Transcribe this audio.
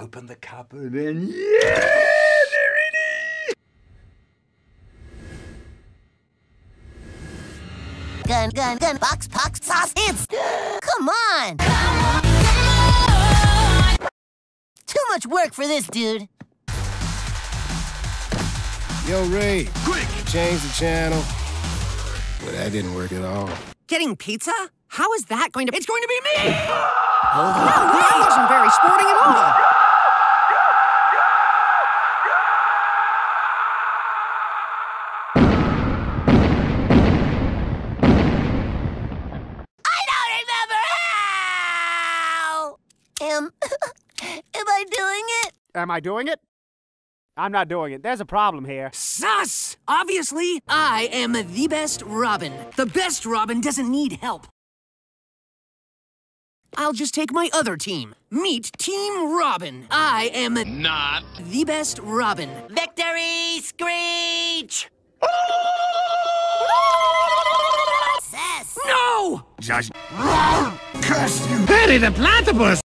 Open the cupboard and yeah, there it is. Gun, gun, gun, box, box, sauce, hits. Come on. Too much work for this dude. Yo, Ray. Quick! Change the channel. But that didn't work at all. Getting pizza? How is that going to... It's going to be me! Hold on. No, that wasn't very sporting at all. I don't remember how. Am, am I doing it? Am I doing it? I'm not doing it. There's a problem here. Sus! Obviously, I am the best Robin. The best Robin doesn't need help. I'll just take my other team. Meet Team Robin. I am Not. the best Robin. Victory Screech! Cess! No! Just curse you. Perry the platypus.